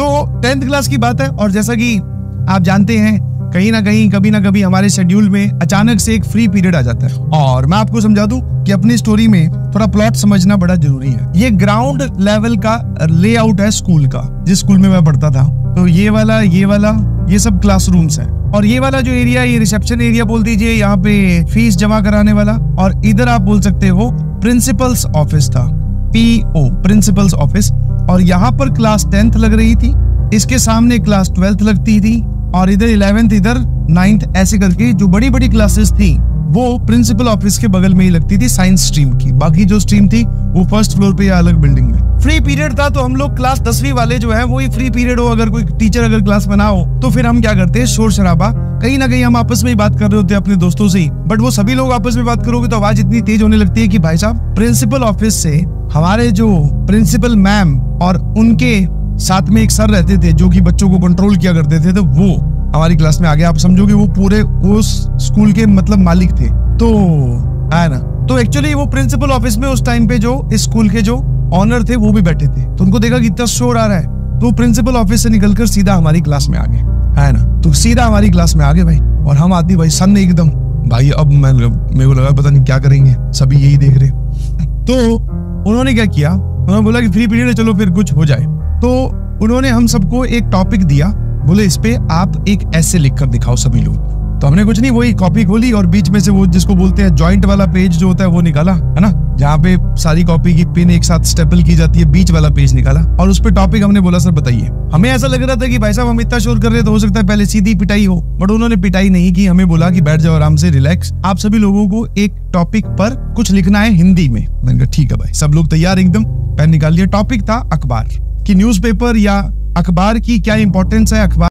तो tenth class की बात है, और जैसा कि आप जानते हैं, कहीं ना कहीं, कभी ना कभी हमारे शेड्यूल में अचानक से एक फ्री पीरियड आ जाता है। और मैं आपको समझा दूँ कि अपनी स्टोरी में थोड़ा प्लॉट समझना बड़ा ज़रूरी है। ये ग्राउंड लेवल का लेआउट है स्कूल का, जिस स्कूल में मैं पढ़ता था। तो ये वाला ये वाला, ये सब क्लासरूम्स हैं। और ये वाला जो एरिया ये रिसेप्शन एरिया बोल दीजिए, यहाँ पे फ़ीस जमा कराने वाला, और इधर आप बोल सकते हो प्रिंसिपल्स ऑफ़िस था पीओ प्रिंसिपल्स ऑफ़िस और यहाँ पर क्लास टेंथ लग रही थी। इसके सामने क्लास ट्वेल्थ लगती थी और इधर इलेवेंथ, इधर नाइन्थ, ऐसे करके जो बड़ी बड़ी क्लासेस थी, वो प्रिंसिपल ऑफ़िस के बगल में ही लगती थी, साइंस स्ट्रीम की। बाकी जो स्ट्रीम थी, वो फ़र्स्ट फ्लोर पे या अलग बिल्डिंग में। फ्री पीरियड था तो हम लोग क्लास दसवीं वाले जो है वो ही फ्री पीरियड हो, अगर कोई टीचर अगर क्लास में ना हो तो फिर हम क्या करते हैं, शोर शराबा। कहीं ना कहीं हम आपस में ही बात कर रहे होते हैं अपने दोस्तों से बट वो सभी लोग आपस में बात करोगे तो आवाज़ इतनी तेज होने लगती है कि भाई साहब, प्रिंसिपल ऑफ़िस से हमारे जो प्रिंसिपल मैम और उनके साथ में एक सर रहते थे, जो कि बच्चों को कंट्रोल किया करते थे तो वो हमारी क्लास में आ गया आप समझोगे, वो पूरे उस स्कूल के मतलब मालिक थे। तो है ना? तो एक्चुअली वो प्रिंसिपल ऑफ़िस में उस टाइम पे जो, इस स्कूल के जो ऑनर थे, वो भी बैठे थे। तो उनको देखा कि इतना शोर आ रहा है। तो प्रिंसिपल ऑफ़िस से निकलकर सीधा हमारी क्लास में आ गए, है ना? तो सीधा हमारी क्लास में आ गए भाई। और हम आदमी भाई सन एकदम। भाई, अब मैं, मेरे को लगा पता नहीं क्या करेंगे। सभी यही देख रहे तो उन्होंने क्या किया? उन्होंने बोला कि फ्री पीरियड है, चलो फिर कुछ हो जाए। तो उन्होंने हम सबको एक टॉपिक दिया। बोले, इस पे आप एक ऐसे लिखकर दिखाओ सभी लोग। तो हमने कुछ नहीं, वही कॉपी खोली और बीच में से वो जिसको बोलते हैं ज्वाइंट वाला पेज जो होता है, वो निकाला, है ना? जहाँ पे सारी कॉपी की पिन एक साथ स्टेपल की जाती है, बीच वाला पेज निकाला और उस पर टॉपिक हमने बोला, सर, बताइए। हमें ऐसा लग रहा था कि भाई साहब, हम इतना शोर कर रहे तो हो सकता है पहले सीधी पिटाई हो बट उन्होंने पिटाई नहीं की, हमें बोला कि बैठ जाओ, आराम से रिलैक्स आप सभी लोगों को एक टॉपिक पर कुछ लिखना है हिंदी में। मैंने कहा, ठीक है भाई। सब लोग तैयार, एकदम पेन निकाल लिया। टॉपिक था अखबार, की न्यूज़पेपर या अखबार की क्या इंपॉर्टेंस है, अखबार